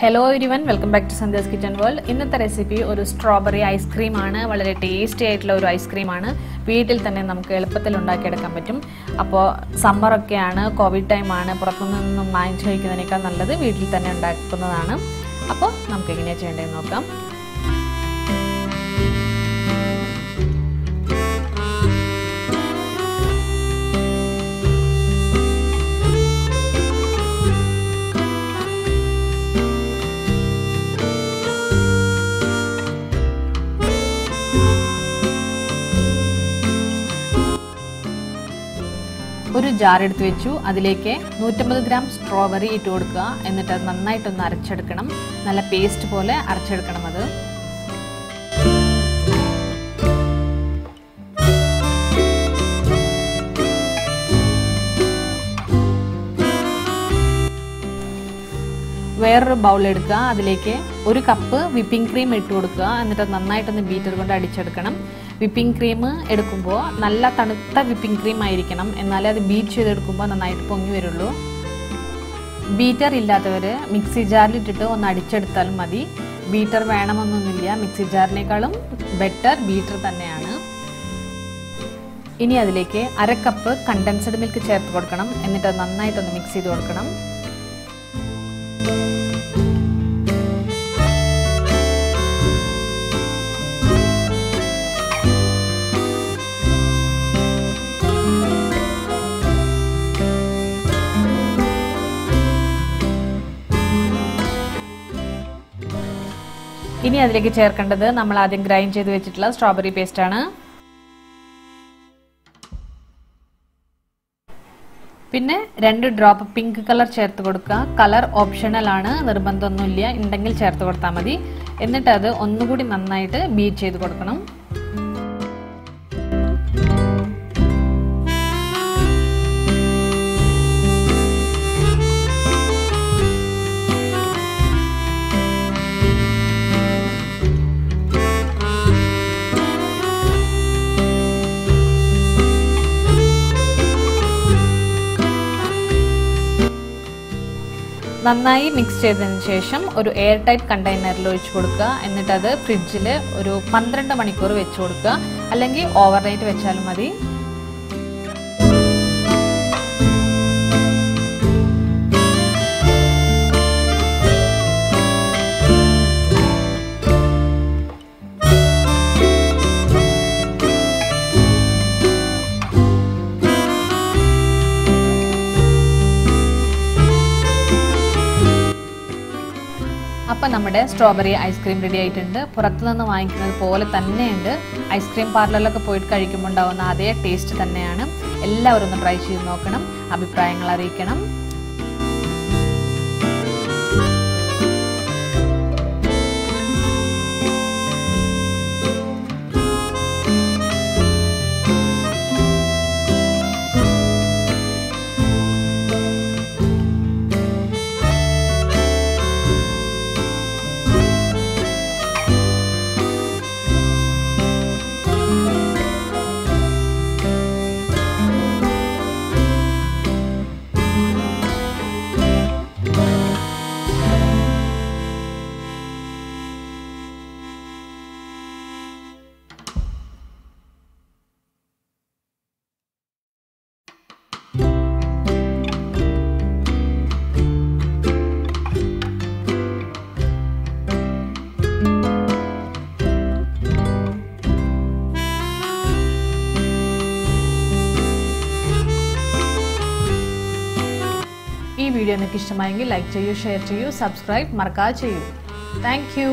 Hello everyone welcome back to Sandhya's kitchen world ഇന്നത്തെ recipe ഒരു strawberry ഐസ്ക്രീമാണ് വളരെ ടേസ്റ്റി ആയിട്ടുള്ള ഒരു ഐസ്ക്രീമാണ് വീട്ടിൽ തന്നെ നമുക്ക് എളുപ്പത്തിൽ ഉണ്ടാക്കിയെടുക്കാൻ പറ്റും. അപ്പോൾ സമ്മറൊക്കെയാണ് കോവിഡ് ടൈമാണ് പുറത്തുനിന്നും വാങ്ങിച്ചു കഴിക്കുന്നതിനേക്കാൾ നല്ലത് വീട്ടിൽ തന്നെ ഉണ്ടാക്കുന്നതാണ്. അപ്പോൾ നമുക്ക് എങ്ങനെയാണ് ചെയ്യേണ്ടതെന്ന് നോക്കാം. ഒരു ജാർ എടുത്ത് വെച്ചു. അതിലേക്ക് നൂറ്റമ്പത് ഗ്രാം സ്ട്രോബെറി ഇട്ട് കൊടുക്കുക. എന്നിട്ട് അത് നന്നായിട്ടൊന്ന് അരച്ചെടുക്കണം. നല്ല പേസ്റ്റ് പോലെ അരച്ചെടുക്കണം അത്. വേറൊരു ബൗൾ എടുക്കുക. അതിലേക്ക് ഒരു കപ്പ് വിപ്പിംഗ് ക്രീം ഇട്ട് കൊടുക്കുക. എന്നിട്ട് നന്നായിട്ടൊന്ന് ബീറ്റർ കൊണ്ട് അടിച്ചെടുക്കണം. വിപ്പിംഗ് ക്രീം എടുക്കുമ്പോൾ നല്ല തണുത്ത വിപ്പിംഗ് ക്രീം ആയിരിക്കണം. എന്നാലേ അത് ബീറ്റ് ചെയ്തെടുക്കുമ്പോൾ നന്നായിട്ട് പൊങ്ങി വരുള്ളൂ. ബീറ്റർ ഇല്ലാത്തവർ മിക്സി ജാറിലിട്ടിട്ട് ഒന്ന് അടിച്ചെടുത്താലും മതി. ബീറ്റർ വേണമെന്നൊന്നുമില്ല. മിക്സി ജാറിനേക്കാളും ബെറ്റർ ബീറ്റർ തന്നെയാണ്. ഇനി അതിലേക്ക് അര കപ്പ് കണ്ടൻസ്ഡ് മിൽക്ക് ചേർത്ത് കൊടുക്കണം. എന്നിട്ട് നന്നായിട്ടൊന്ന് മിക്സ് ചെയ്ത് കൊടുക്കണം. ഇനി അതിലേക്ക് ചേർക്കേണ്ടത് നമ്മൾ ആദ്യം ഗ്രൈൻഡ് ചെയ്ത് വെച്ചിട്ടുള്ള സ്ട്രോബെറി പേസ്റ്റ് ആണ്. പിന്നെ രണ്ട് ഡ്രോപ്പ് പിങ്ക് കളർ ചേർത്ത് കൊടുക്കുക. കളർ ഓപ്ഷണൽ ആണ് നിർബന്ധമൊന്നുമില്ല. ഉണ്ടെങ്കിൽ ചേർത്ത് കൊടുത്താൽ മതി. എന്നിട്ട് അത് ഒന്നുകൂടി നന്നായിട്ട് ബീറ്റ് ചെയ്ത് കൊടുക്കണം. നന്നായി മിക്സ് ചെയ്തതിന് ശേഷം ഒരു എയർ ടൈറ്റ് കണ്ടെയ്നറിൽ ഒഴിച്ചു കൊടുക്കുക. എന്നിട്ടത് ഫ്രിഡ്ജിൽ ഒരു പന്ത്രണ്ട് മണിക്കൂർ വെച്ച് കൊടുക്കുക. അല്ലെങ്കിൽ ഓവർനൈറ്റ് വെച്ചാലും മതി. അപ്പം നമ്മുടെ സ്ട്രോബെറി ഐസ്ക്രീം റെഡി ആയിട്ടുണ്ട്. പുറത്തുനിന്ന് വാങ്ങിക്കുന്നത് പോലെ തന്നെയുണ്ട്. ഐസ്ക്രീം പാർലറിലൊക്കെ പോയിട്ട് കഴിക്കുമ്പോൾ ഉണ്ടാവുന്ന അതേ ടേസ്റ്റ് തന്നെയാണ്. എല്ലാവരും ഒന്ന് ട്രൈ ചെയ്ത് നോക്കണം. അഭിപ്രായങ്ങൾ അറിയിക്കണം. वीडियो इष्टि लाइक चयू षेर चयू सब्सक्रैब मरका चयू थैंक यू